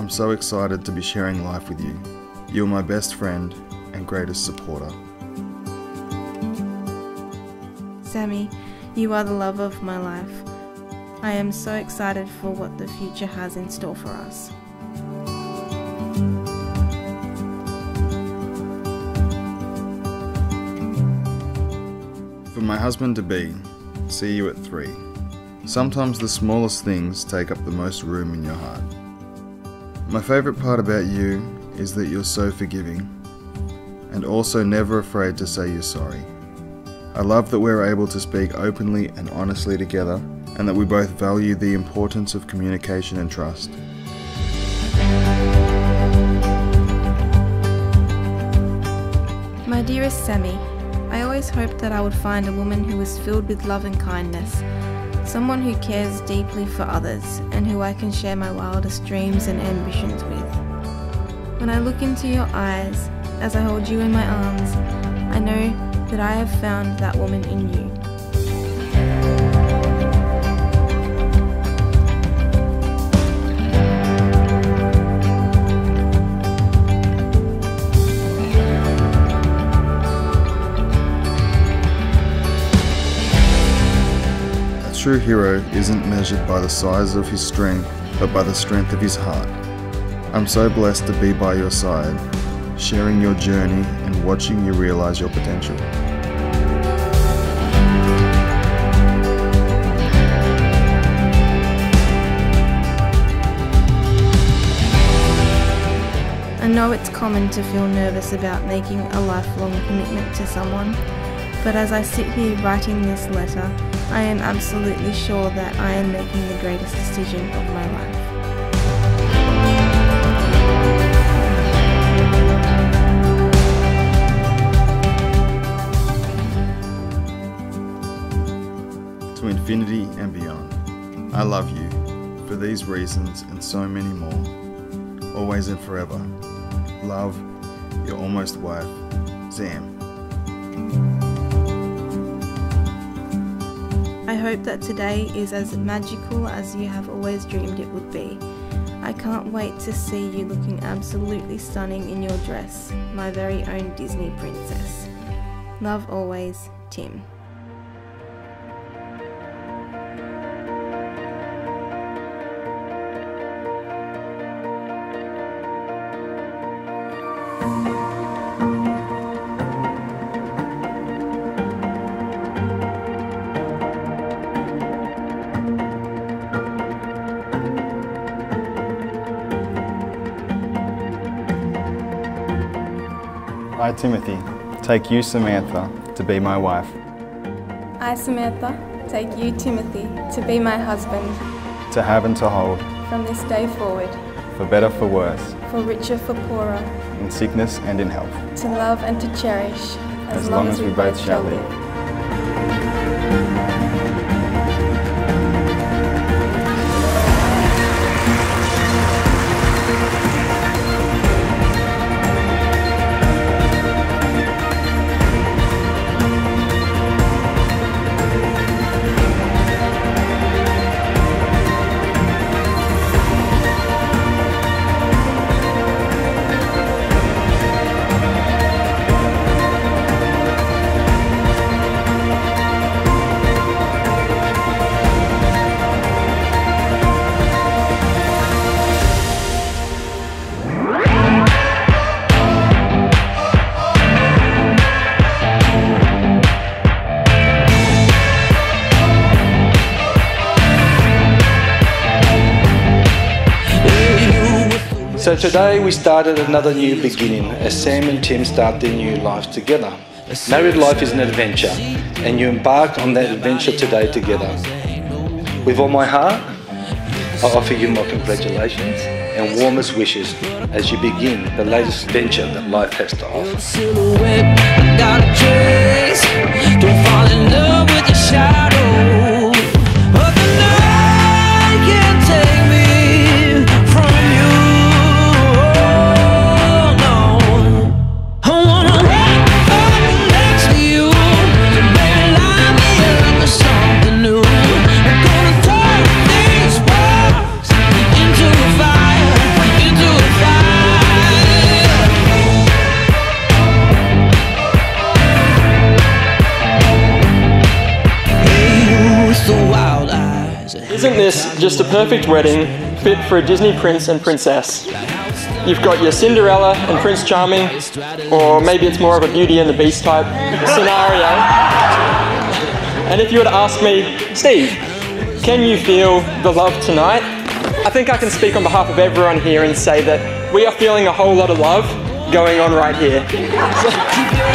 I'm so excited to be sharing life with you. You're my best friend and greatest supporter. Sammy, you are the love of my life. I am so excited for what the future has in store for us. For my husband to be, see you at three. Sometimes the smallest things take up the most room in your heart. My favourite part about you is that you're so forgiving and also never afraid to say you're sorry. I love that we're able to speak openly and honestly together and that we both value the importance of communication and trust. My dearest Sammy, I always hoped that I would find a woman who was filled with love and kindness, someone who cares deeply for others and who I can share my wildest dreams and ambitions with. When I look into your eyes as I hold you in my arms, I know that I have found that woman in you. True hero isn't measured by the size of his strength, but by the strength of his heart. I'm so blessed to be by your side, sharing your journey and watching you realize your potential. I know it's common to feel nervous about making a lifelong commitment to someone, but as I sit here writing this letter, I am absolutely sure that I am making the greatest decision of my life. to infinity and beyond. I love you for these reasons and so many more. Always and forever. Love, your almost wife, Sam. I hope that today is as magical as you have always dreamed it would be. I can't wait to see you looking absolutely stunning in your dress, my very own Disney princess. Love always, Tim. I, Timothy, take you, Samantha, to be my wife, I, Samantha, take you, Timothy, to be my husband. To have and to hold, from this day forward, for better, for worse, for richer, for poorer, in sickness and in health, to love and to cherish, as, long, as we both shall live. So today we started another new beginning as Sam and Tim start their new life together. Married life is an adventure, and you embark on that adventure today together. With all my heart, I offer you my congratulations and warmest wishes as you begin the latest adventure that life has to offer. This just a perfect wedding fit for a Disney prince and princess? You've got your Cinderella and Prince Charming, or maybe it's more of a Beauty and the Beast type scenario. And if you were to ask me, Steve, can you feel the love tonight? I think I can speak on behalf of everyone here and say that we are feeling a whole lot of love going on right here.